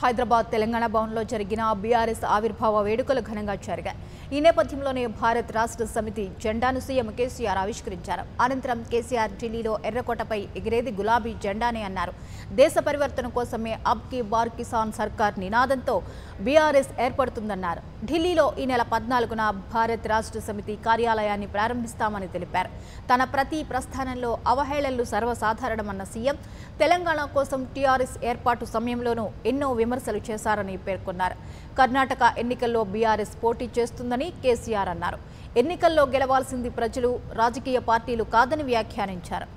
హైదరాబాద్ తెలంగాణ భవన్లో జరిగిన బీఆర్ఎస్ ఆవిర్భావ వేడుకలు ఘనంగా జరిగాయి. ఈ నేపథ్యంలోనే భారత్ రాష్ట్ర సమితి జెండాను సీఎం కేసీఆర్ ఆవిష్కరించారు. అనంతరం కేసీఆర్ ఢిల్లీలో ఎర్రకోటపై ఎగిరేది గులాబీ జెండానే అన్నారు. దేశ పరివర్తన కోసమే అబ్కి బార్ కిసాన్ సర్కార్ నినాదంతో బీఆర్ఎస్ ఏర్పడుతుందన్నారు. ఢిల్లీలో ఈ నెల పద్నాలుగున భారత్ రాష్ట్ర సమితి కార్యాలయాన్ని ప్రారంభిస్తామని తెలిపారు. తన ప్రతి ప్రస్థానంలో అవహేళనలు సర్వసాధారణమన్న సీఎం తెలంగాణ కోసం టీఆర్ఎస్ ఏర్పాటు సమయంలోనూ ఎన్నో విమర్శలు చేశారని పేర్కొన్నారు. కర్ణాటక ఎన్నికల్లో బీఆర్ఎస్ పోటీ చేస్తుందని కేసీఆర్ అన్నారు. ఎన్నికల్లో గెలవాల్సింది ప్రజలు రాజకీయ పార్టీలు కాదని వ్యాఖ్యానించారు.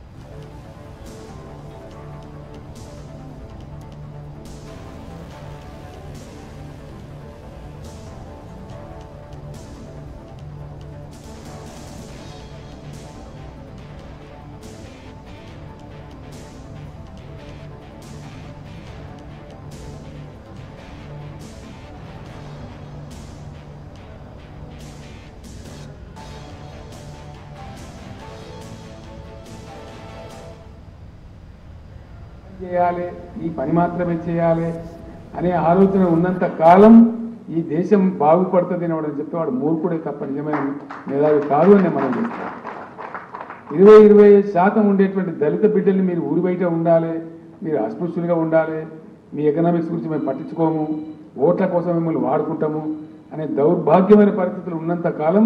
చేయాలి ఈ పని మాత్రమే చేయాలి అనే ఆలోచన ఉన్నంత కాలం ఈ దేశం బాగుపడుతుంది అని వాడు చెప్పేవాడు మూర్ఖుడే తప్ప నిజమైన మేధావి కాదు అని మనం చెప్తాం ఇరవై ఇరవై శాతం ఉండేటువంటి దళిత బిడ్డల్ని మీరు ఊరి బయట ఉండాలి మీరు అస్పృశ్యులుగా ఉండాలి మీ ఎకనామిక్స్ గురించి మేము పట్టించుకోము ఓట్ల కోసం మిమ్మల్ని వాడుకుంటాము అనే దౌర్భాగ్యమైన పరిస్థితులు ఉన్నంత కాలం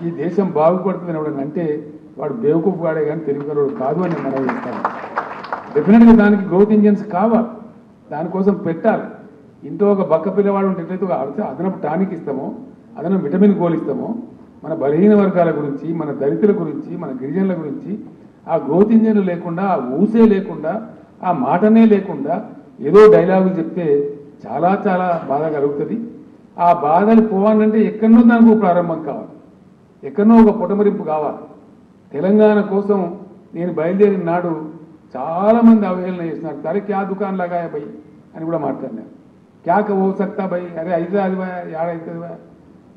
ఈ దేశం బాగుపడుతుందని ఎవడని అంటే వాడు బేవకూపు వాడే కానీ తెలుగు కాదు అని మనం చెప్తాను డెఫినెట్గా దానికి గ్రోత్ ఇంజన్స్ కావాలి. దానికోసం పెట్టాలి. ఇంట్లో ఒక బక్క పిల్లవాడు ఉంటే ఎట్లయితే అదనపు టానిక్ ఇస్తామో అదనపు విటమిన్ గోల్ ఇస్తామో మన బలహీన వర్గాల గురించి మన దళితుల గురించి మన గిరిజనుల గురించి ఆ గ్రోత్ ఇంజన్లు లేకుండా ఆ ఊసే లేకుండా ఆ మాటనే లేకుండా ఏదో డైలాగులు చెప్తే చాలా చాలా బాధ కలుగుతుంది. ఆ బాధలు పోవాలంటే ఎక్కడనో దానికి ప్రారంభం కావాలి. ఎక్కడనో ఒక పుటమరింపు కావాలి. తెలంగాణ కోసం నేను బయలుదేరిన నాడు చాలా మంది అవహేళన చేస్తున్నారు. సరే క్యా దుకాన్ లగాయా భయ్? అని కూడా మాట్లాడినారు క్యాక ఓ సక్తా భయ్? అరే అయితే అది భయ్ ఏడైతుంది భయ్?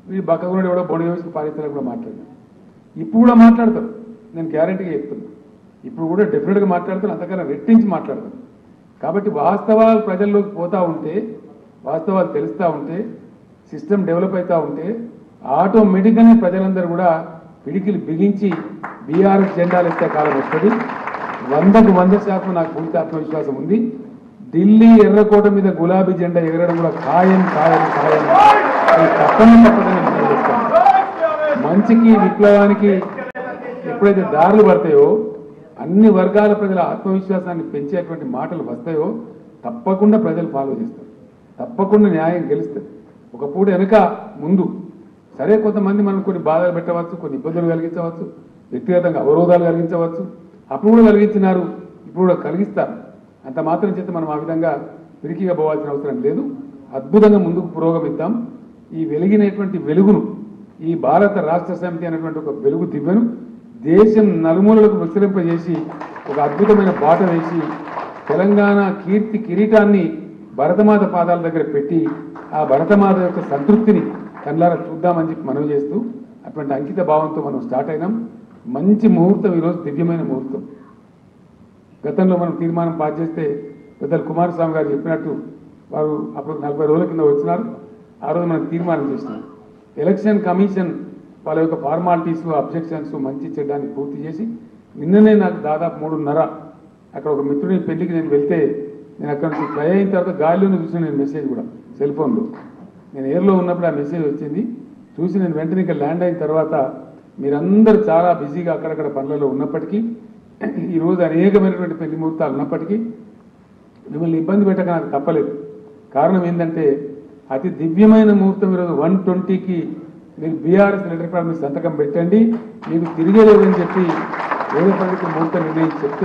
వీడు బక్క కూడా ఎవడో బొడి వేసి కూడా మాట్లాడినారు ఇప్పుడు కూడా మాట్లాడతారు. నేను గ్యారంటీగా చెప్తున్నా. ఇప్పుడు కూడా డెఫినెట్గా మాట్లాడతారు. అంతకన్నా రెట్టించి మాట్లాడతారు. కాబట్టి వాస్తవాలు ప్రజల్లోకి పోతూ ఉంటే వాస్తవాలు తెలుస్తూ ఉంటే సిస్టమ్ డెవలప్ అవుతూ ఉంటే ఆటోమేటిక్గానే ప్రజలందరూ కూడా పిడికిలు బిగించి బీఆర్ఎస్ జెండాలు ఎత్తే కాలం వస్తుంది. వందకు వంద శాతం నాకు పూర్తి ఆత్మవిశ్వాసం ఉంది. ఢిల్లీ ఎర్రకోట మీద గులాబీ జెండా ఎగరడం కూడా ఖాయం ఖాయం ఖాయం. తప్పని తప్పదని నేను మంచికి విప్లవానికి ఎప్పుడైతే దారులు పడతాయో అన్ని వర్గాల ప్రజల ఆత్మవిశ్వాసాన్ని పెంచేటువంటి మాటలు వస్తాయో తప్పకుండా ప్రజలు ఫాలో చేస్తారు. తప్పకుండా న్యాయం గెలుస్తుంది ఒక పూట వెనుక ముందు సరే కొంతమంది మనం కొన్ని బాధలు పెట్టవచ్చు కొన్ని ఇబ్బందులు కలిగించవచ్చు వ్యక్తిగతంగా అవరోధాలు కలిగించవచ్చు అప్పుడు కూడా కలిగించినారు ఇప్పుడు కూడా కలిగిస్తారు. అంత మాత్రం చేత మనం ఆ విధంగా పిరికిగా పోవాల్సిన అవసరం లేదు. అద్భుతంగా ముందుకు పురోగమిద్దాం. ఈ వెలిగినటువంటి వెలుగును ఈ భారత రాష్ట్ర సమితి అనేటువంటి ఒక వెలుగు దివ్యను దేశం నలుమూలలకు విస్తరింపజేసి ఒక అద్భుతమైన బాట వేసి తెలంగాణ కీర్తి కిరీటాన్ని భరతమాత పాదాల దగ్గర పెట్టి ఆ భరతమాత యొక్క సంతృప్తిని కళ్ళారా చూద్దామని చెప్పి మనవి చేస్తూ అటువంటి అంకిత భావంతో మనం స్టార్ట్ అయినాం. మంచి ముహూర్తం ఈరోజు దివ్యమైన ముహూర్తం. గతంలో మనం తీర్మానం పాస్ చేస్తే పెద్దలు కుమారస్వామి గారు చెప్పినట్టు వారు అప్పుడు నలభై రోజుల కింద వచ్చినారు. ఆ రోజు మనం తీర్మానం చేసినాం. ఎలక్షన్ కమిషన్ వాళ్ళ యొక్క ఫార్మాలిటీస్ అబ్జెక్షన్స్ మంచి చెడ్డానికి పూర్తి చేసి నిన్ననే నాకు దాదాపు మూడున్నర అక్కడ ఒక మిత్రుని పెళ్ళికి నేను వెళ్తే నేను అక్కడ నుంచి ఫ్లై అయిన తర్వాత గాలిలోనే చూసిన నేను మెసేజ్ కూడా సెల్ ఫోన్లో నేను ఎయిర్లో ఉన్నప్పుడు ఆ మెసేజ్ వచ్చింది. చూసి నేను వెంటనే ఇంకా ల్యాండ్ అయిన తర్వాత మీరందరూ చాలా బిజీగా అక్కడక్కడ పనులలో ఉన్నప్పటికీ ఈరోజు అనేకమైనటువంటి పెళ్ళి ముహూర్తాలు ఉన్నప్పటికీ మిమ్మల్ని ఇబ్బంది పెట్టక నాకు తప్పలేదు. కారణం ఏంటంటే అతి దివ్యమైన ముహూర్తం ఈరోజు వన్ ట్వంటీకి మీరు బీఆర్ఎస్ లెటర్ మీద సంతకం పెట్టండి మీకు తిరిగేలేదని చెప్పి వేరే పనికి ముహూర్తం నిర్ణయించి చెప్తే